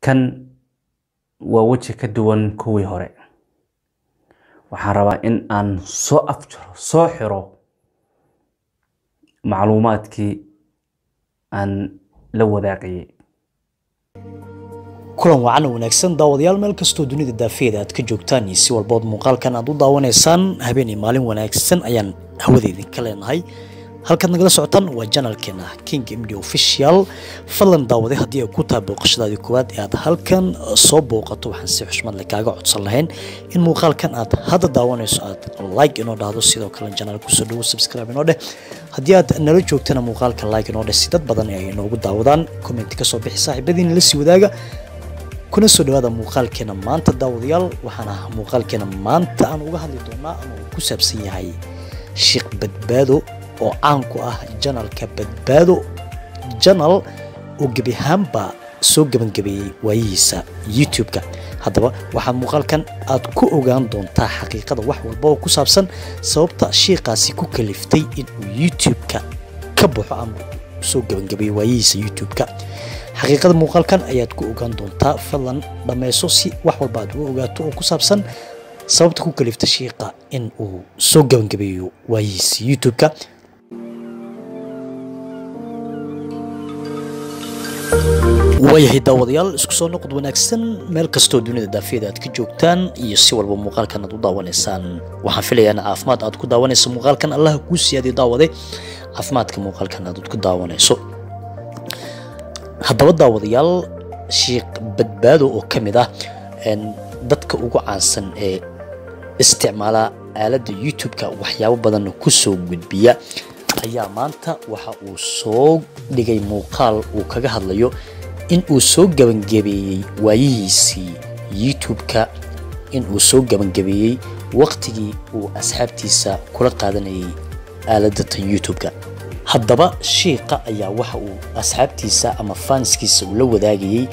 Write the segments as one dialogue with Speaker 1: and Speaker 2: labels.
Speaker 1: kan waa weji ka duwan kuwii hore. Waxaan rabaa in aan soo afjaro soo xiro macluumaadkii aan la wadaaqayay.
Speaker 2: Kulan wacan wanaagsan daawadayaal meel kastoo dunida daafeeda aad ka joogtaan iyo si walbood muuqaalkan aad u daawanaysaan iyo maalin wanaagsan ayaan hawada idinka leenahay halkaad nagala socotaan waa janalkeena king md official. Fadlan daawaday haddii ay ku tahay booqashadaadii koowaad ee aad halkan soo booqato waxaan si xushmad leh kaaga codsan lahayn in muuqaalkan aad hadda daawanayso aad like inoo dhahdo sidoo kale janaal ku soo dhawo subscribe inoo dheh. Haddii aad nala joogtana muuqaalka like inoo dheh si dad badan ay inoogu daawadaan comment ka soo bixi saaxiibadiina la sii wadaaga. Kuna soo dhawaada muuqaalkeena maanta daawadayaal waxaana muuqaalkeena maanta aan uga hadli doonaa ama uu ku saabsan yahay sheekh badbaado oo caan ku ah janalka badbaado. Janal oo gebi ahaanba soo gebangabeeyey waayihiisa youtube-ka. Haddaba waxaa muuqaalkan aad ku ogaan doontaa xaqiiqada wax walba oo ku saabsan sababta shiiqaasi ku kaliftay inuu youtube-ka ka baxo ama soo gebangabeeyey waayihiisa youtube-ka. Xaqiiqada muuqaalkan ayaad ku ogaan doontaa fadlan dhammayso si wax walba aad u ogaato oo ku saabsan sababta ku kalifta shiiqa in soo gebangabeeyo waayihiisa youtube-ka waayahay daawadayaal isku soo noqod wanaagsan. Meel kastoo dunida daafiyada aad ka joogtaan iyo si walba muuqaalkan aad u daawanaysaan. Waxaan filayaa caafimaad aad ku daawanayso muuqaalkan. Allaha kuu siyaadiyo daawade caafimaadka muuqaalkan aad ku daawanayso. Haddaba daawadayaal sheekh badbaado oo ka mid ah dadka ugu caansan ee isticmaala aaladda youtube-ka waxyaabo badanna ku soo gudbiya ayaa maanta waxa uu soo dhigay muuqaal uu kaga hadlayo in uu soo gebangabeeyey waayihiisii youtube-ka. In uu soo gebangabeeyey waqtigii uu asxaabtiisa kula qaadanayay aaladda tan youtube-ka. Haddaba shiiqa ayaa waxa uu asxaabtiisa ama faanskiisa ula wadaagayey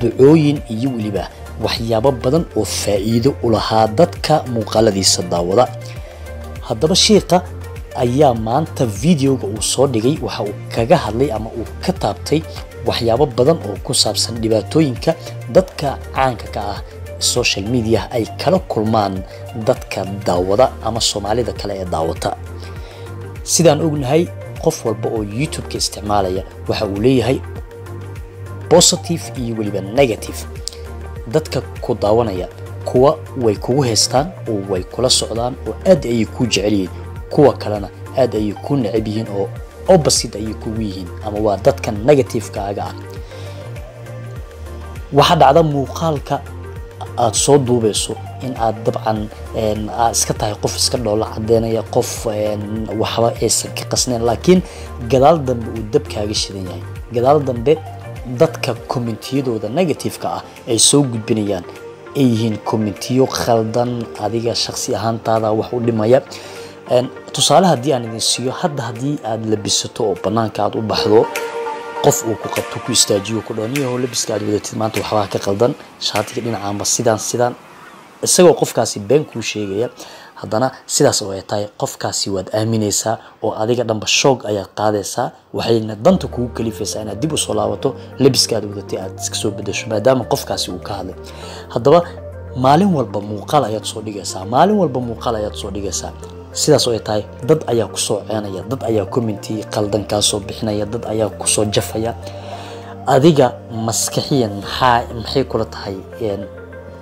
Speaker 2: ducooyin iyo weliba waxyaabo badan oo faa'iido u lahaa dadka muuqaaladiisa daawada. Haddaba shiiqa ayaa maanta videoga uu soo dhigay waxa uu kaga hadlay ama uu ka taabtay waxyaabo badan oo ku saabsan dhibaatooyinka dadka caanka ka ah. Social media ay kala kulmaan dadka daawada ama soomaalida kale ee daawata. Sidaan ognahay qof walba oo youtube-ka isticmaalaya waxa uu leeyahay positive iyo weliba negative. Dadka ku daawanaya kuwa way kugu haystaan oo way kula socdaan oo aad ayay kuu jecel yihiin. Kuwa kalena aad ayay ku necab yihiin oo opposite ayay kugu yihiin ama waa dadka negative-kaaga ah. Waxaa dhacda muuqaalka aada soo duubayso in aad dabcan aad iska tahay qof iska dhoola cadeynaya qof waxba aysan ka qasnayn laakiin gadaal dambe uu dabkaaga shidan yahay. Gadaal dambe dadka kommentiyadooda negative-ka ah ay soo gudbinayaan ay yihiin kommentiyo khaldan adiga shaksi ahaantaada wax u dhimaya tusaale haddii aan idin siiyo hadda haddii aad labisato oo bannaanka aad u baxdo qof uu ku qabto ku istaajiyo ku dhaho niyahow labiska aad wadatid maanta waxbaa ka qaldan. Shaatiga dhinacaanba sidaan sidaan. Isagoo qofkaasi been kuu sheegaya haddana sidaas oo ay tahay qofkaasi waad aaminaysaa oo adiga dhanba shoog ayaad qaadaysaa waxayna danta kugu kalifaysaa inaad dib u soo laabato labiska aad wadatay aad iska bedasho maadaama qofkaasi uu ka hadlay. Haddaba maalin walba muuqaal ayaad soo dhigaysaa maalin walba muuqaal ayaad soo dhigaysaa sidaas oo ay tahay dad ayaa ku soo ceenaya dad ayaa commenti qaldan kaasoo bixinaya dad ayaa ku soo jafaya. Adiga maskaxiyan maxaa maxay kula tahay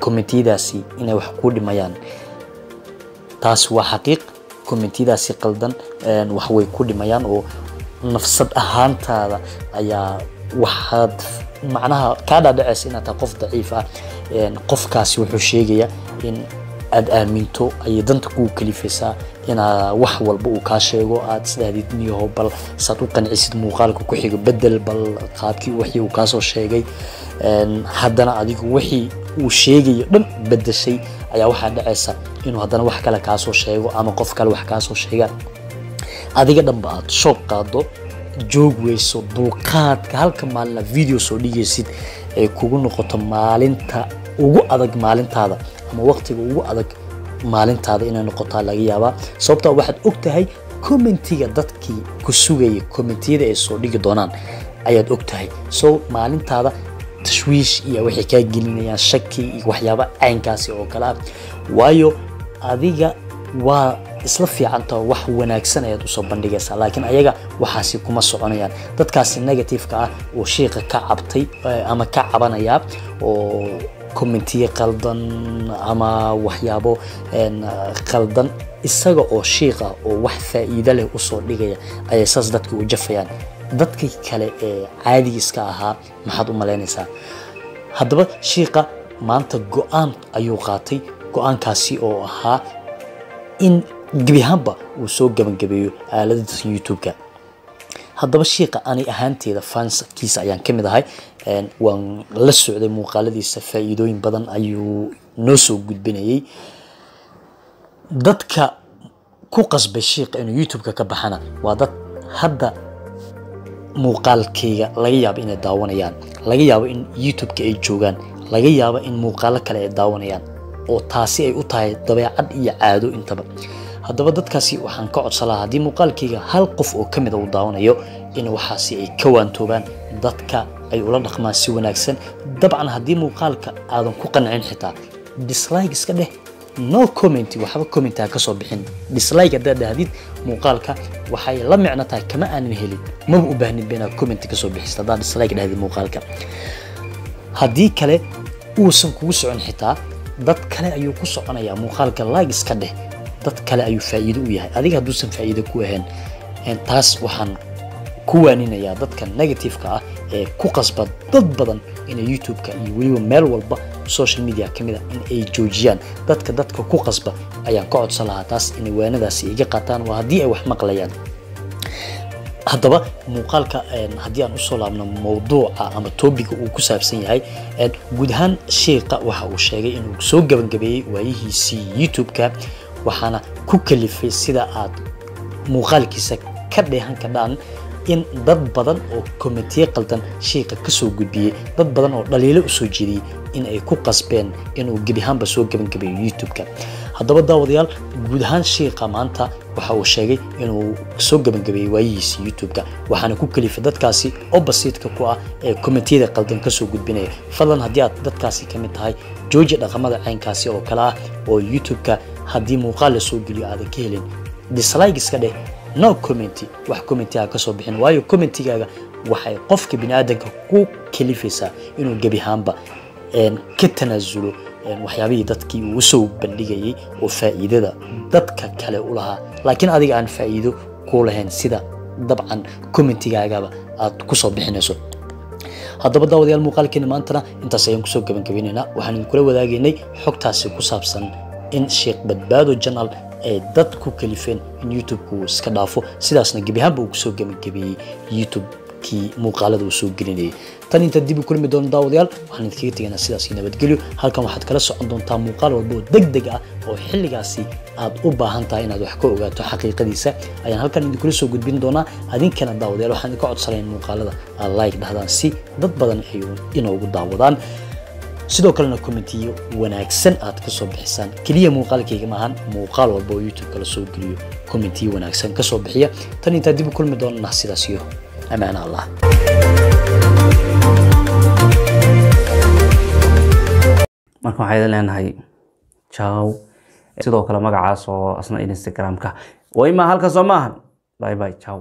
Speaker 2: commentiyadaasi inay wax kuu dhimayaan? Taas waa xaqiiq commentiyadaasi qaldan wax way ku dhimayaan oo nafsad ahaantaada ayaa waxaad macnaha kaa dhaadhacaysa inaad tahay qof daciif ah. Qofkaasi wuxuu sheegaya in aad aaminto ayay danta kugu kalifaysaa inaa wax walba uu kaa sheego aad isdhahdid niyaho bal saad u qancisid muuqaalka ku xiga bedel bal qaabkii wixii uu kaasoo sheegay haddana adigu wixii uu sheegayo dhan bedeshay ayaa waxaa dhacaysa inuu haddana wax kale kaasoo sheego ama qof kale wax kaasoo sheega adiga dhanba aad shoog qaado joog weyso dulqaadka halka maalina video soo dhigaysid ay kugu noqoto maalinta ugu adag maalintaada ama waqtiga ugu adag maalintaada inay noqotaa laga yaabaa. Sababtoo waxaad og tahay commentiga dadkii ku sugaya commentiyada ay soo dhigi doonaan ayaad og tahay. So maalintaada tashwiish iyo waxay kaa gelinayaan shaki iyo waxyaaba caynkaasi oo kale ah. Waayo adiga waa isla fiicanta wax wanaagsan ayaad u soo bandhigaysaa laakiin ayaga waxaasi kuma soconayaan. Dadkaasi negativeka ah oo shiiqa ka cabtay eh, ama ka cabanaya oo commentiye qaldan ama waxyaabo qaldan isaga oo shiiqa oo wax faa'iido leh u soo dhigaya ayay saas dadka u jafayaan. Dadkii kale ee caadiga iska ahaa maxaad u malaynaysaa? Haddaba shiiqa maanta go'aan ayuu qaatay go'aankaasi oo ahaa in gebi ahaanba uu soo gabagabeeyo aalada youtube-ka haddaba shiiqa ani ahaanteeda fanskiisa ayaan ka mid ahay. Waan la socday muuqaaladiisa faa'iidooyin badan ayuu noo soo gudbinayay. Dadka ku qasbay shiiqa inuu youtube-ka ka baxana waa dad hadda muuqaalkayga laga yaabo inay daawanayaan laga yaabo in youtube-ka ay joogaan laga yaabo in muuqaalo kale ay daawanayaan oo taasi ay u tahay dabeecad iyo caado intaba haddaba dadkaasi waxaan ka codsan lahaa haddii muuqaalkayga hal qof oo ka mid a uu daawanayo in waxaasi ay ka waantoobaan dadka ay ula dhaqmaan si wanaagsan. Dabcan haddii muuqaalka aadan ku qancin xitaa dislike iska dheh no comment waxba comment ha ka soo bixin. Dislike haddaad dhahdid muuqaalka waxay la micno tahay kama aanan helin. Maba u baahnid ba comment ka soo bixist haddaad dislike dhahdid muuqaalka. Haddii kale uusan kugu socon xitaa dad kale ayuu ku soconayaa muuqaalka like iska dheh dad kale ayuu faa'iido u yahay. Adiga hadduusan faa'iido ku ahayn taas waxaan ku waaninayaa dadka negativeka ah ee ku qasba dad badan inay youtube-ka iyo weliba meel walba social media ka mid a in ay joojiyaan. Dadka dadka ku qasba ayaan ka codsan lahaa taas inay waanadaasi iga qaataan. Waa haddii ay wax maqlayaan. Haddaba muuqaalka haddii aan u soo laabno mowduuca ama topiga uu ku saabsan yahay guud ahaan shiiqa waxa uu sheegay inuu soo gabagabeeyey waayihiisii youtube-ka waxaana ku kalifay sida aad muuqaalkiisa ka dheehan kadhaan in dad badan oo komitiye qaldan shiiqa ka soo gudbiyey dad badan oo dhaliilo u soo jeediyey in ay ku qasbeen inuu gebi ahaanba soo gabagabeeyo youtube-ka. Haddaba daawadayaal guud ahaan shiiqa maanta waxa uu sheegay inuu soo gabagabeeyey waayihiisa youtube-ka waxaana ku kalifay dadkaasi oo ku ah ee komitiyada qaldan ka soo gudbinaya. Fadlan haddii aad dadkaasi ka mid tahay jooji dhaqamada caynkaasi oo kale ah oo youtube-ka haddii muuqaal la soo geliyo aadan ka helin. Dislike iska dheh no commenty wax commenty ha ka soo bixin waayo commentigaaga waxay qofka biniaadanka ku kalifaysaa inuu gebi ahaanba een, ka tanaasulo waxyaabihii dadkii uu u soo bandhigayay oo faa'iidada dadka kale u lahaa. Laakiin adiga aan faa'iido ku lahayn sida dabcan commentigaagaba aad ku soo bixinayso haddaba daawadayaal muuqaalkeena maantana intaas ayaan ku soo gabagabaynaynaa waxaan idinkula wadaagaynay xogtaasi ku saabsan in sheekh badbaado janal ay dad ku kalifeen in youtube-ku uu iska dhaafo. Sidaasna gebi ahaanba uu ku soo gabagabeeyey youtube-kii muuqaalada uu soo gelinayay. Tan inta dib u kulmi doono daawadayaal waxaan idinkaga tegaynaa sidaas iyo nabadgelyo halkan waxaad kala socon doontaa muuqaal walba oo deg deg ah oo xilligaasi aad u baahan tahay inaad wax ka ogaato xaqiiqadiisa. Ayaan halkan idinkula soo gudbin doonaa adinkana daawadayaal waxaan idinka codsanayn muuqaalada aad like dhahdaan si dad badan ay inoogu daawadaan. Sidoo kalena kommentiyo wanaagsan aad ka soo bixisaan. Keliya muuqaalkayga maahan muuqaal walba oo youtube kala soo geliyo. Kommentiyo wanaagsan ka soo bixiya. Tan intaa dib u kulmi doonana sidaas iyo ammaan allah
Speaker 1: marka waxaa idin leenahay jaw sidoo kale magacaas oo asna instagram-ka. Waa imaa halka soo maahan bye bye jaw